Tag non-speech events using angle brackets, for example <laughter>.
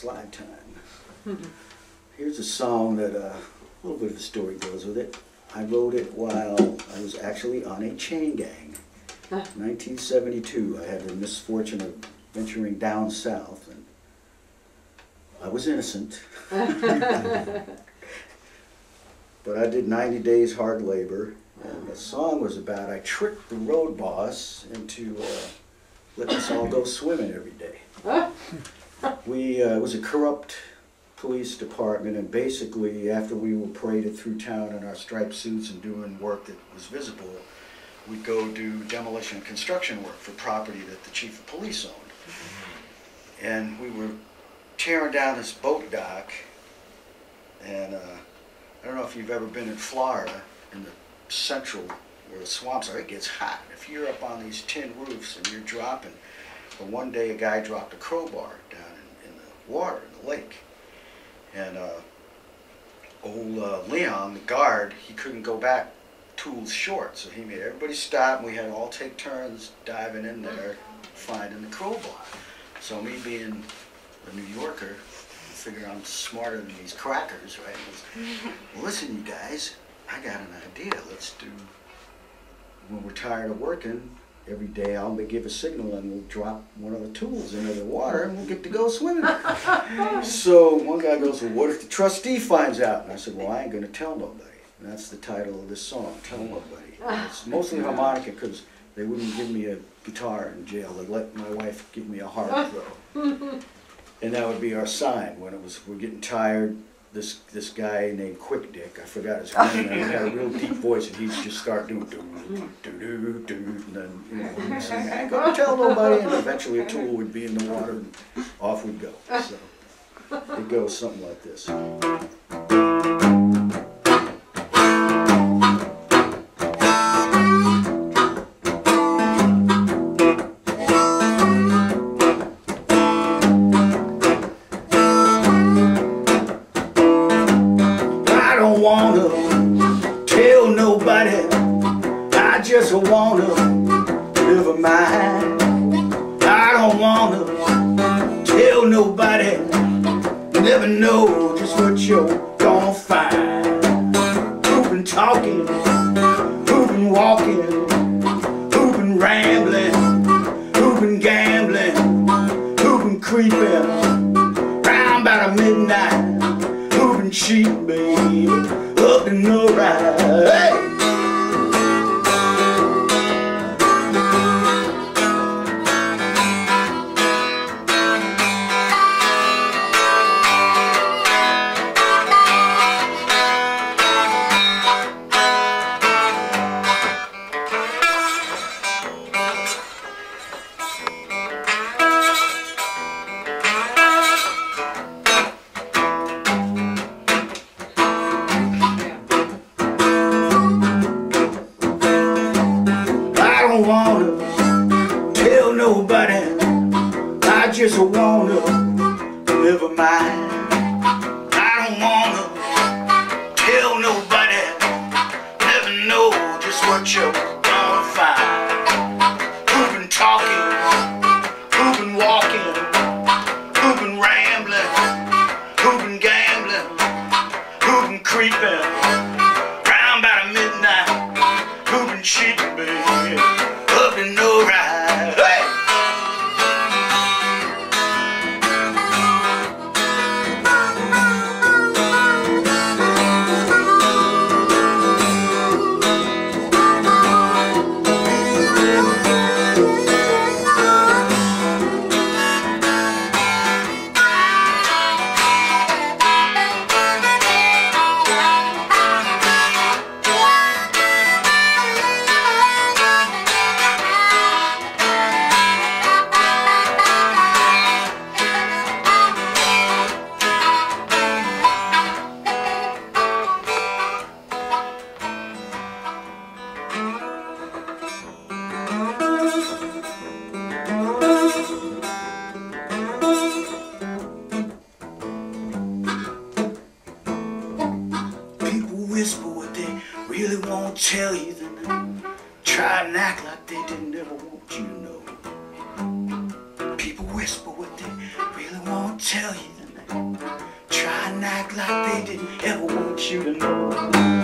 slide time. Here's a song that uh, a little bit of the story goes with it. I wrote it while I was actually on a chain gang. 1972, I had the misfortune of venturing down south, and I was innocent. <laughs> but I did 90 days hard labor, and the song was about I tricked the road boss into uh, letting us all go swimming every day. We, uh, it was a corrupt police department, and basically, after we were paraded through town in our striped suits and doing work that was visible, we'd go do demolition and construction work for property that the chief of police owned. And we were tearing down this boat dock, and uh, I don't know if you've ever been in Florida, in the central where the swamps are, it gets hot. If you're up on these tin roofs and you're dropping, but one day a guy dropped a crowbar down in, in the water, in the lake. And uh, old uh, Leon, the guard, he couldn't go back tools short, so he made everybody stop, and we had all take turns diving in there, finding the crowbar. So me being a New Yorker, I figure I'm smarter than these crackers, right? Was, well, listen, you guys, I got an idea. Let's do, when we're tired of working, every day I'll give a signal and we'll drop one of the tools into the water and we'll get to go swimming. <laughs> so one guy goes, well, what if the trustee finds out? And I said, well, I ain't going to tell nobody. And that's the title of this song, Tell Nobody. <laughs> It's mostly harmonica because they wouldn't give me a guitar in jail. They let my wife give me a harp though. <laughs> and that would be our sign when it was, we're getting tired. This this guy named Quick Dick, I forgot his name, and he had a real deep voice, and he'd just start doing do do do do, and then you know, he'd sing, I ain't tell nobody, and eventually a tool would be in the water, and off we'd go. So it goes something like this. Just wanna live a mind. I don't wanna tell nobody. Never know just what you're gonna find. Who been talking? Who been walking? Who been rambling? Who been gambling? Who been creeping? Round about midnight. Who been cheating, baby? Up and alright. Hey! Wanna tell nobody. I just wanna live a mind. I don't wanna tell nobody. Never know just what you're gonna find. Who been talking? Who been walking? Who been rambling? Who been gambling? Who been creeping? tell you the. Try and act like they didn't ever want you to know. People whisper what they really won't tell you Then. Try and act like they didn't ever want you to know.